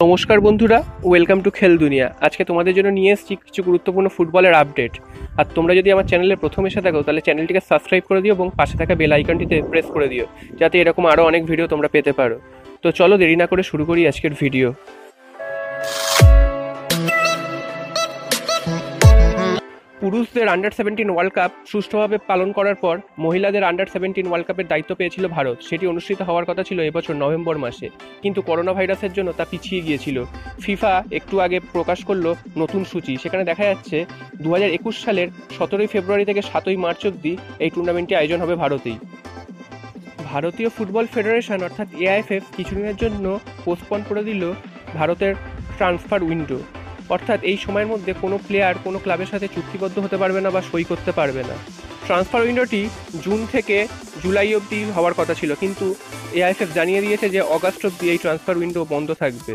নমস্কার বন্ধুরা welcome to খেল দুনিয়া আজকে তোমাদের জন্য নিয়ে এসেছি কিছু গুরুত্বপূর্ণ ফুটবলের আপডেট আর তোমরা যদি আমার চ্যানেলে প্রথম এসে থাকো, তাহলে চ্যানেলটিকে সাবস্ক্রাইব করে দিও এবং পাশে থাকা বেল আইকনটিতে প্রেস করে দিও, যাতে এরকম আরও অনেক ভিডিও তোমরা পেতে পারো। তো চলো দেরি না করে শুরু করি আজকের ভিডিও পুরুষদের আন্ডার সেভেন্টিন ওয়ার্ল্ড কাপ সুষ্ঠুভাবে পালন করার পর মহিলাদের আন্ডার সেভেন্টিন ওয়ার্ল্ড কাপের দায়িত্ব পেয়েছিল ভারত। সেটি অনুষ্ঠিত হওয়ার কথা ছিল এবছর নভেম্বর মাসে। কিন্তু করোনা ভাইরাসের জন্য তা পিছিয়ে গিয়েছিল। ফিফা একটু আগে প্রকাশ করল নতুন সূচি। সেখানে দেখা যাচ্ছে দু একুশ সালের সতেরোই ফেব্রুয়ারি থেকে সাতই মার্চ অবধি এই টুর্নামেন্টটি আয়োজন হবে ভারতেই। ভারতীয় ফুটবল ফেডারেশন অর্থাৎ এআইএফএফ কিছুদিনের জন্য পোস্টপন করে দিল ভারতের ট্রান্সফার উইন্ডো অর্থাৎ এই সময়ের মধ্যে কোনো প্লেয়ার কোনো ক্লাবের সাথে চুক্তিবদ্ধ হতে পারবে না বা সই করতে পারবে না। ট্রান্সফার উইন্ডোটি জুন থেকে জুলাই অবধি হওয়ার কথা ছিল, কিন্তু এআইএফএফ জানিয়ে দিয়েছে যে অগাস্ট অবধি এই ট্রান্সফার উইন্ডো বন্ধ থাকবে।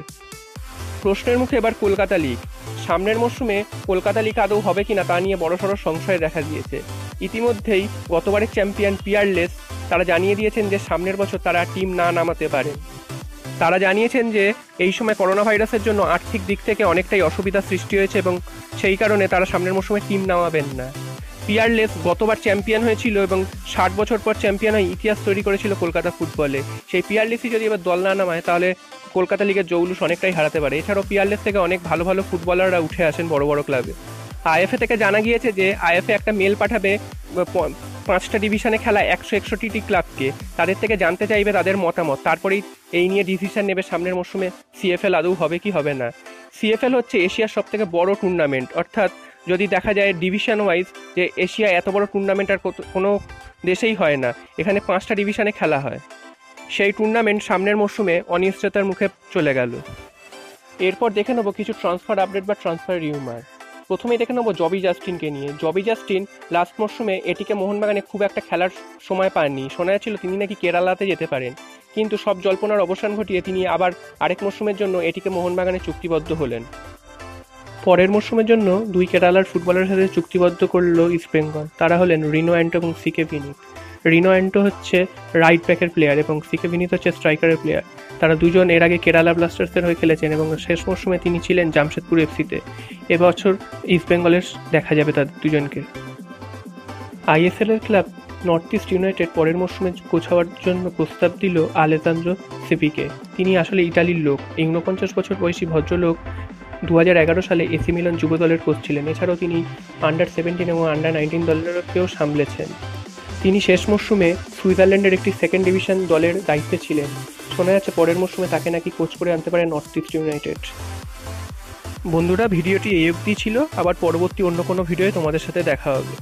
প্রশ্নের মুখে এবার কলকাতা লিগ সামনের মরশুমে কলকাতা লিগ আদৌ হবে কিনা তা নিয়ে বড়সড় সংশয় দেখা দিয়েছে। ইতিমধ্যেই গতবারের চ্যাম্পিয়ন পিয়ারলেস তারা জানিয়ে দিয়েছেন যে সামনের বছর তারা টিম না নামাতে পারে তারা জানিয়েছেন যে এই সময় করোনা ভাইরাসের জন্য আর্থিক দিক থেকে অনেকটাই অসুবিধা সৃষ্টি হয়েছে এবং সেই কারণে তারা সামনের মৌসুমে টিম নামাবেন না। পিয়ারলেস গতবার চ্যাম্পিয়ন হয়েছিল এবং ষাট বছর পর চ্যাম্পিয়ন হয়ে ইতিহাস তৈরি করেছিল কলকাতা ফুটবলে। সেই পিয়ারলেসই যদি এবার দল না নামায়, তাহলে কলকাতা লিগের জৌলুস অনেকটাই হারাতে পারে। এছাড়াও পিয়ারলেস থেকে অনেক ভালো ভালো ফুটবলাররা উঠে আসেন বড় বড় ক্লাবে। আইএফএ থেকে জানা গিয়েছে যে আইএফএ একটা মেল পাঠাবে পাঁচটা ডিভিশনে খেলা একশো একষট্টিটি ক্লাবকে তাদের থেকে জানতে চাইবে তাদের মতামত। তারপরেই এই নিয়ে ডিসিশন নেবে সামনের মরশুমে সিএফএল আদৌ হবে কি হবে না। সিএফএল হচ্ছে এশিয়ার সব থেকে বড় টুর্নামেন্ট অর্থাৎ যদি দেখা যায় ডিভিশন ওয়াইজ যে এশিয়া এত বড় টুর্নামেন্ট আর কোনো দেশেই হয় না, এখানে পাঁচটা ডিভিশনে খেলা হয়। সেই টুর্নামেন্ট সামনের মরশুমে অনিশ্চয়তার মুখে চলে গেল। এরপর দেখে নেব কিছু ট্রান্সফার আপডেট বা ট্রান্সফার রিউমার প্রথমেই দেখে নেব জবি জাস্টিনকে নিয়ে। জবি জাস্টিন লাস্ট মরশুমে এটিকে মোহনবাগানে খুব একটা খেলার সময় পাননি। শোনা যাচ্ছিল তিনি নাকি কেরালাতে যেতে পারেন। কিন্তু সব জল্পনার অবসান ঘটিয়ে তিনি আবার আরেক মরশুমের জন্য এটিকে মোহনবাগানে চুক্তিবদ্ধ হলেন। পরের মরশুমের জন্য দুই কেরালার ফুটবলের সাথে চুক্তিবদ্ধ করল ইস্টবেঙ্গল তারা হলেন রিনো অ্যান্ট এবং সিকে ভিনিত। রিনো অ্যান্টো হচ্ছে রাইট ব্যাকের প্লেয়ার এবং সিকে ভিনিত হচ্ছে স্ট্রাইকারের প্লেয়ার তারা দুজন এর আগে কেরালা ব্লাস্টার্সের হয়ে খেলেছেন এবং শেষ মরশুমে তিনি ছিলেন জামশেদপুর এফসিতে। এবছর ইস্টবেঙ্গলের দেখা যাবে তাদের দুজনকে। আইএসএল এর ক্লাব নর্থ ইস্ট ইউনাইটেড পরের মরশুমে কোচ হওয়ার জন্য প্রস্তাব দিল আলেজান্দ্রো সিপিকে। তিনি আসলে ইতালির লোক। এই ঊনপঞ্চাশ বছর বয়সী ভদ্রলোক দু হাজার এগারো সালে এসি মিলন যুব দলের কোচ ছিলেন। এছাড়াও তিনি আন্ডার সেভেন্টিন এবং আন্ডার নাইনটিন দলেরকেও সামলেছেন। তিনি শেষ মরশুমে সুইজারল্যান্ডের একটি সেকেন্ড ডিভিশন দলের দায়িত্বে ছিলেন। শোনা যাচ্ছে পরের মরশুমে তাকে নাকি কোচ করে আনতে পারে নর্থ ইস্ট ইউনাইটেড বন্ধুরা, ভিডিওটি এই অবধি ছিল। আবার পরবর্তী অন্য কোনো ভিডিওয়ে তোমাদের সাথে দেখা হবে।